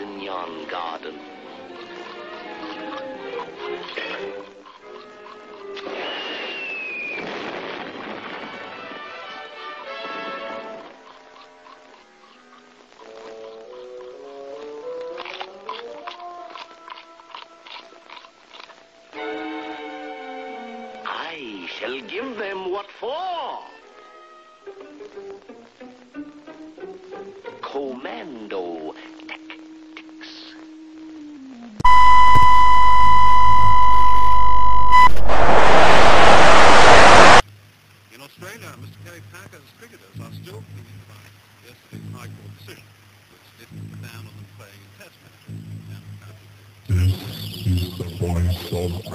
in yon garden. I shall give them what for. Commando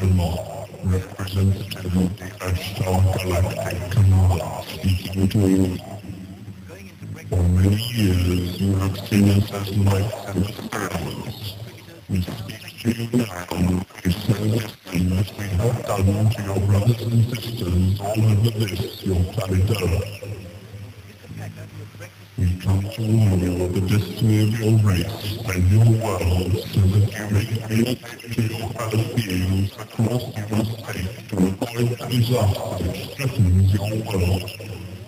Allah, representative of the Ashtar Galactic Command, speaking to you. For many years you have seen us as lights and experiments. We speak to you now, we say the same as we have done to your brothers and sisters all over this, your planet Earth. We come to of the destiny of your race and your world so that you may communicate to your fellow beings the course you must take to avoid the disaster which threatens your world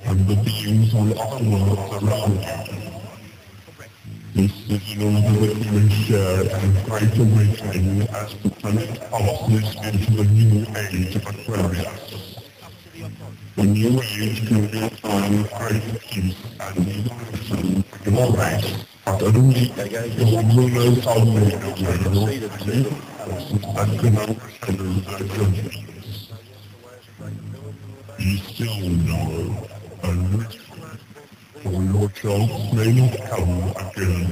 and the beings on other worlds around you. This is you may share the great awakening as the planet passes into the new age of Aquarius. The can be a time of great peace and liberation for your only rulers are made aware of any forces that can overshadow their judgments. You still know, and for your chance may not come again.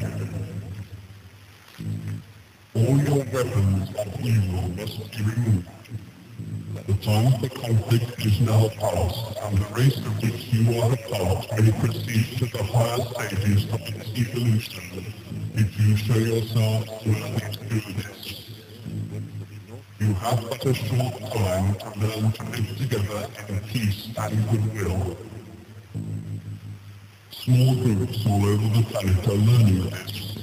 All your weapons of evil must be removed. The time for conflict is now past, and the race of which you are a part may proceed to the higher stages of its evolution if you show yourselves worthy to do this. You have but a short time to learn to live together in peace and goodwill. Small groups all over the planet are learning this,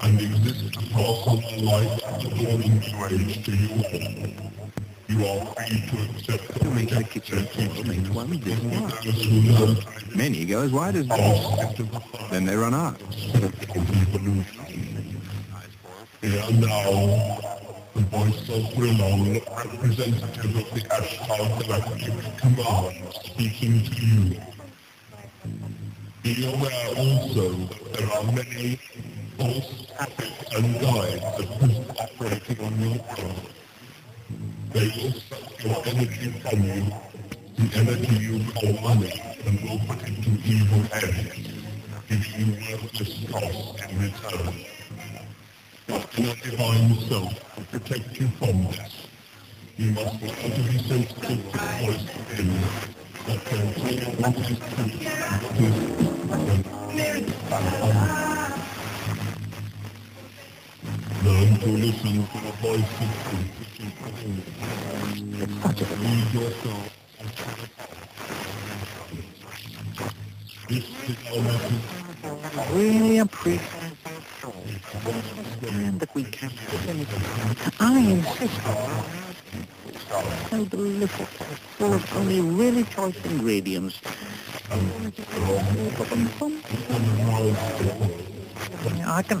and exist to pass on the light of the dawning new age to you all. You are free to accept the make the kitchen teachings one we did of those who learn to live Many go as wide as into then they run out. And now, the voice of Willow, representative of the Ashtar Galactic Command, speaking to you. Be aware also that there are many false habits and guides that are operating on your world. They will suck your energy from you, the energy you call money, and will put it to evil ends, if you worthless costs in return. But your divine self will protect you from this. You must to be sensitive to the voice within that can tell you what is truth and what is and Learn to listen to the voice of truth our. Really appreciate and that we can I insist on so delicious, full of only really choice ingredients. I can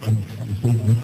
เป็นสิ่งที่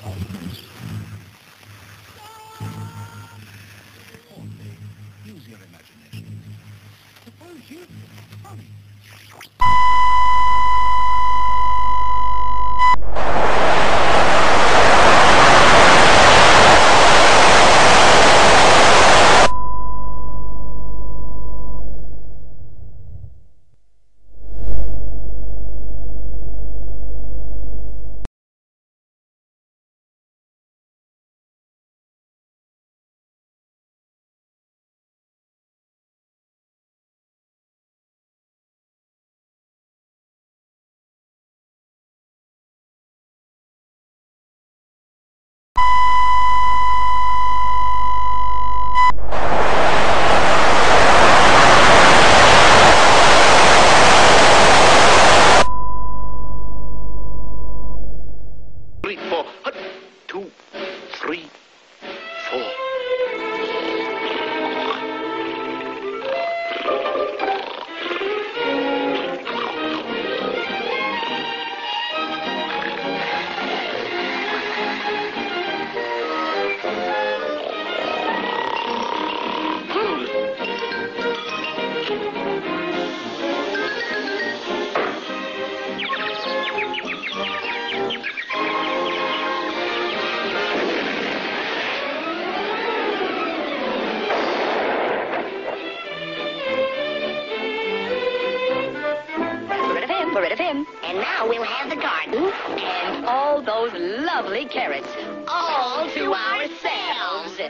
him. And now we'll have the garden and all those lovely carrots. All to ourselves.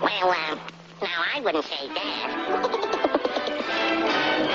Well, uh, now I wouldn't say that.